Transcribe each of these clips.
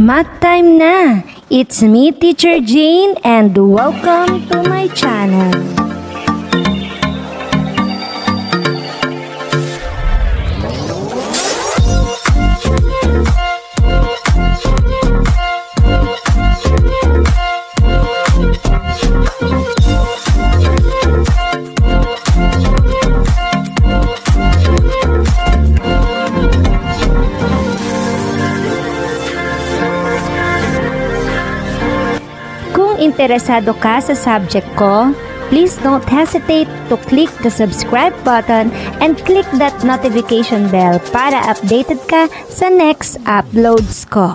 Math time na! It's me, Teacher Jane, and welcome to my channel. Interesado ka sa subject ko, please don't hesitate to click the subscribe button and click that notification bell para updated ka sa next uploads ko.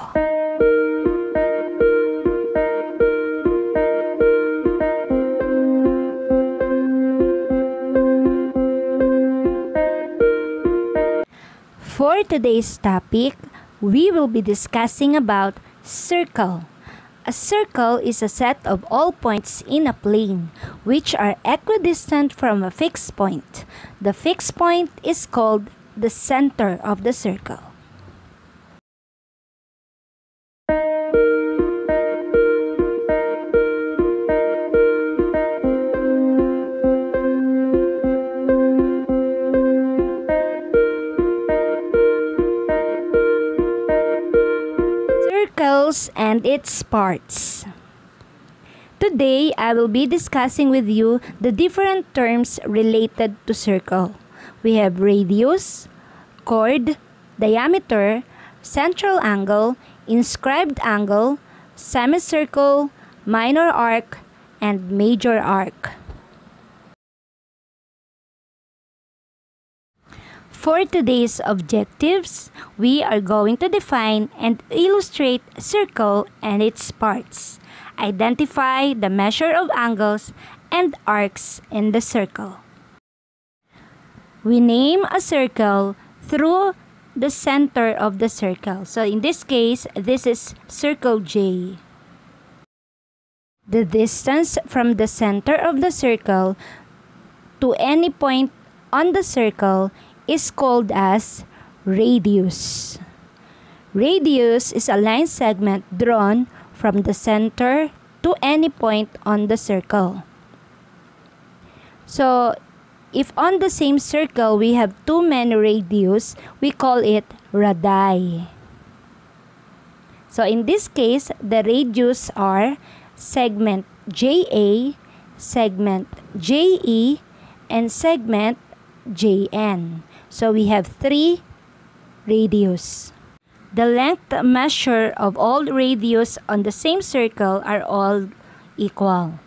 For today's topic, we will be discussing about circle. A circle is a set of all points in a plane which are equidistant from a fixed point. The fixed point is called the center of the circle. Circles and its parts. Today, I will be discussing with you the different terms related to circle. We have radius, chord, diameter, central angle, inscribed angle, semicircle, minor arc, and major arc. For today's objectives, we are going to define and illustrate circle and its parts. Identify the measure of angles and arcs in the circle. We name a circle through the center of the circle. So in this case, this is circle J. The distance from the center of the circle to any point on the circle is called as radius. Radius is a line segment drawn from the center to any point on the circle. So, if on the same circle we have too many radius, we call it radii. So, in this case, the radius are segment JA, segment JE, and segment JN. So we have three radius. The length measure of all radius on the same circle are all equal.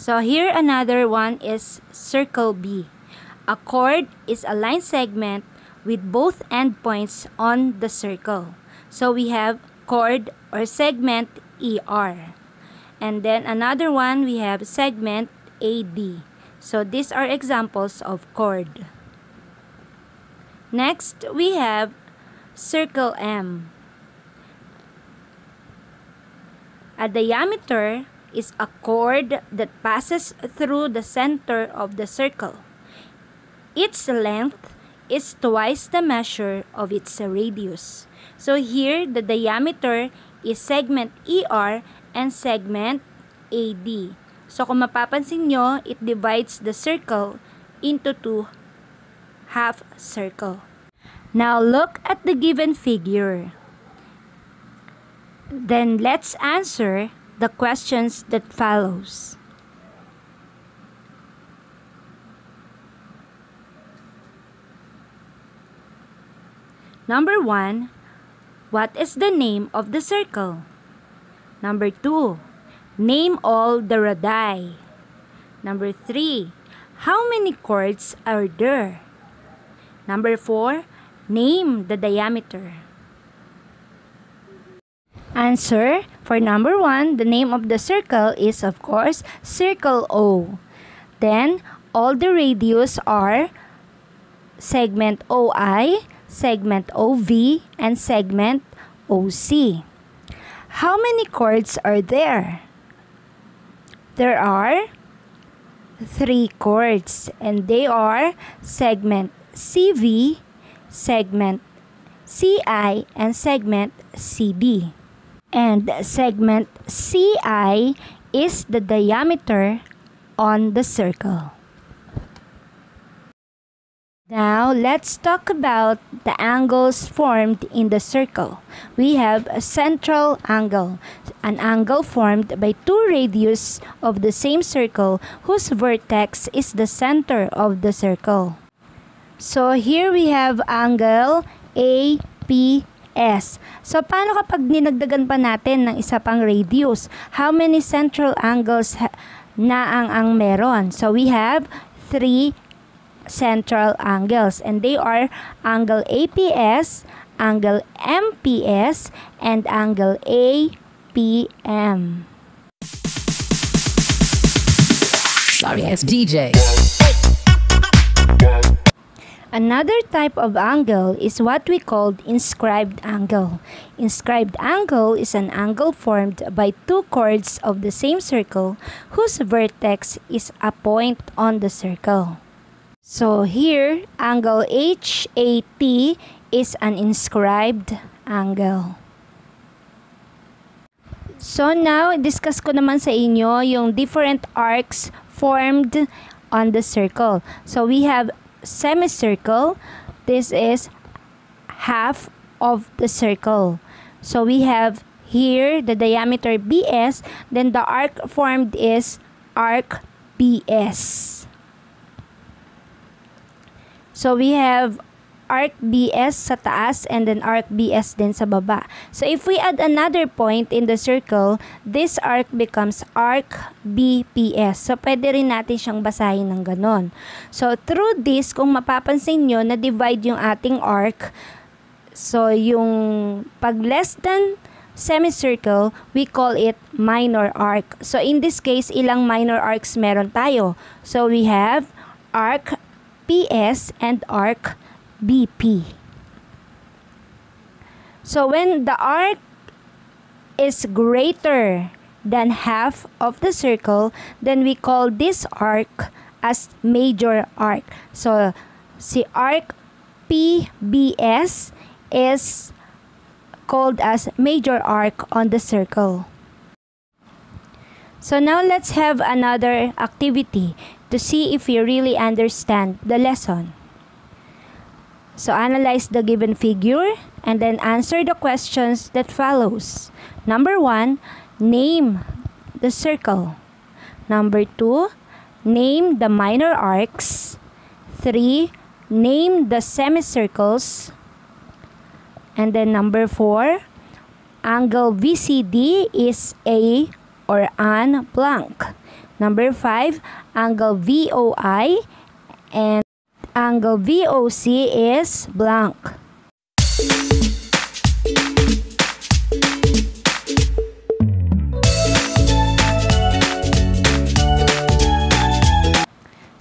So here another one is circle B. A chord is a line segment with both endpoints on the circle. So we have chord or segment ER. And then another one we have segment AD. So these are examples of chord. Next, we have circle M. A diameter is a chord that passes through the center of the circle. Its length is twice the measure of its radius. So here, the diameter is segment ER and segment AD. So kung mapapansin nyo, it divides the circle into two half circle. Now look at the given figure. Then let's answer the questions that follows. Number 1, what is the name of the circle? Number 2, name all the radii. Number 3, how many chords are there? Number 4, name the diameter. Answer for number 1, the name of the circle is of course circle O. Then all the radius are segment OI, segment OV, and segment OC. How many chords are there? There are three chords and they are segment CV, segment CI, and segment CB. And segment CI is the diameter on the circle. Now, let's talk about the angles formed in the circle. We have a central angle, an angle formed by two radius of the same circle whose vertex is the center of the circle. So, here we have angle APS. So, paano kapag ninagdagan pa natin ng isa pang radius? How many central angles na ang ang meron? So, we have 3 central angles and they are angle APS, angle MPS, and angle APM. Sorry, it's DJ. Another type of angle is what we called inscribed angle. Inscribed angle is an angle formed by two chords of the same circle whose vertex is a point on the circle. So here, angle HAT is an inscribed angle. So now, discuss ko naman sa inyo yung different arcs formed on the circle. So we have semicircle. This is half of the circle. So we have here the diameter BS, then the arc formed is arc BS. So we have arc BS sa taas and then arc BS din sa baba. So if we add another point in the circle, this arc becomes arc BPS. So pwede rin natin siyang basahin ng ganon. So through this, kung mapapansin nyo, na-divide yung ating arc. So yung pag less than semicircle, we call it minor arc. So in this case, ilang minor arcs meron tayo? So we have arc PS and arc BP. So when the arc is greater than half of the circle, then we call this arc as major arc. So si arc PBS is called as major arc on the circle. So now let's have another activity to see if you really understand the lesson. So analyze the given figure and then answer the questions that follows. Number 1, name the circle. Number 2, name the minor arcs. 3, name the semicircles. And then number 4, angle VCD is a or an blank. Number 5, angle VOI and angle VOC is blank.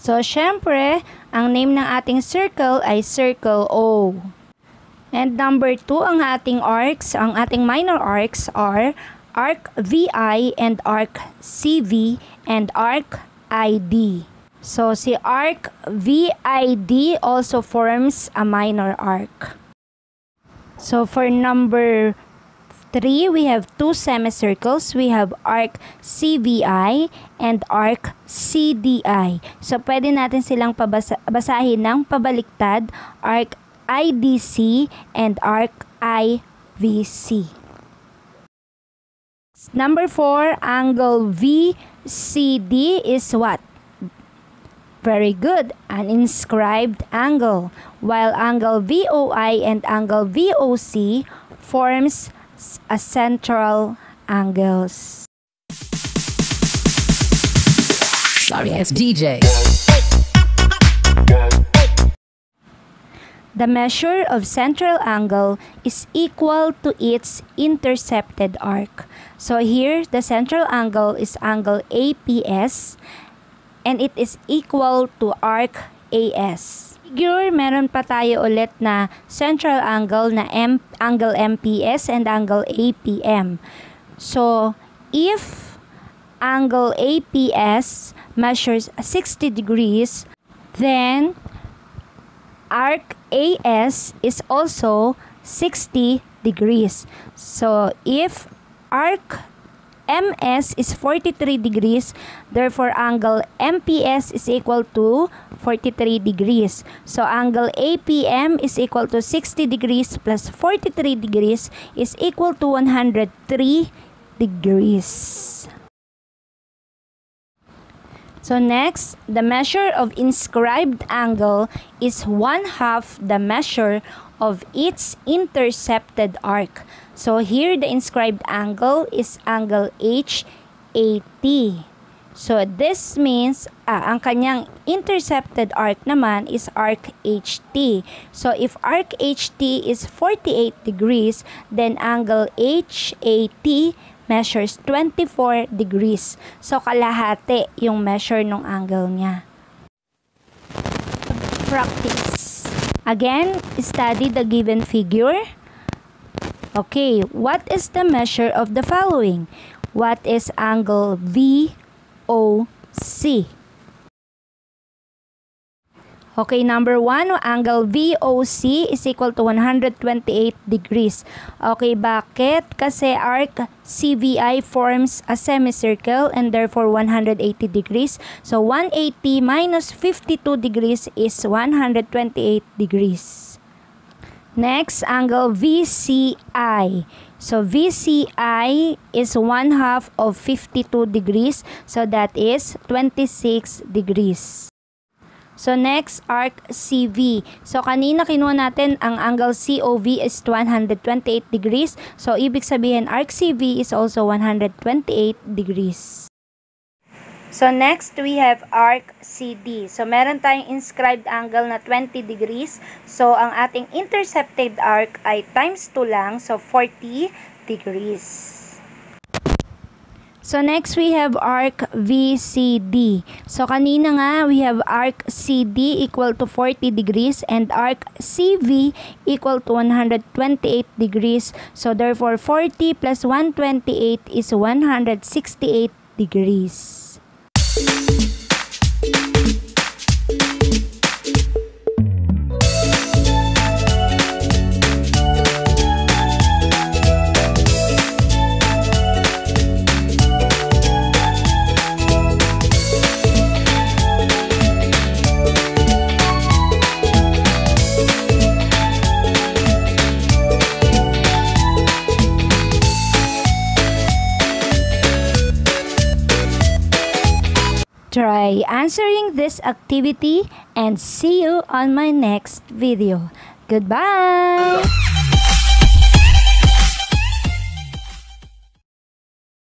So, syempre, ang name ng ating circle ay circle O. And number 2, ang ating arcs, ang ating minor arcs are arc VI and arc CV and arc ID. So si arc VID also forms a minor arc. So for number 3, we have two semicircles. We have arc CVI and arc CDI. So pwede natin silang pabasa basahin ng pabaliktad, arc IDC and arc IVC. Number 4, angle VCD is what? Very good, an inscribed angle. While angle VOI and angle VOC forms a central angles. Sorry, it's DJ. The measure of central angle is equal to its intercepted arc. So here, the central angle is angle APS and it is equal to arc AS. Figure, meron pa tayo ulit na central angle na M, angle MPS and angle APM. So, if angle APS measures 60 degrees, then arc AS is also 60 degrees. So, if arc MS is 43 degrees, therefore angle MPS is equal to 43 degrees. So angle APM is equal to 60 degrees plus 43 degrees is equal to 103 degrees. So next, the measure of inscribed angle is one half the measure of its intercepted arc. So here the inscribed angle is angle HAT. So this means ah, ang kanyang intercepted arc naman is arc HT. So if arc HT is 48 degrees, then angle HAT measures 24 degrees. So, kalahati yung measure ng angle niya. Practice. Again, study the given figure. Okay, what is the measure of the following? What is angle VOC? Okay, number 1, angle VOC is equal to 128 degrees. Okay, bakit? Kasi arc CVI forms a semicircle and therefore 180 degrees. So, 180 minus 52 degrees is 128 degrees. Next, angle VCI. So, VCI is 1 half of 52 degrees. So, that is 26 degrees. So, next, arc CV. So, kanina kinuha natin ang angle COV is 128 degrees. So, ibig sabihin, arc CV is also 128 degrees. So, next, we have arc CD. So, meron tayong inscribed angle na 20 degrees. So, ang ating intercepted arc ay times 2 lang. So, 40 degrees. So next we have arc VCD. So kanina nga we have arc CD equal to 40 degrees and arc CV equal to 128 degrees. So therefore 40 plus 128 is 168 degrees. Try answering this activity and see you on my next video. Goodbye!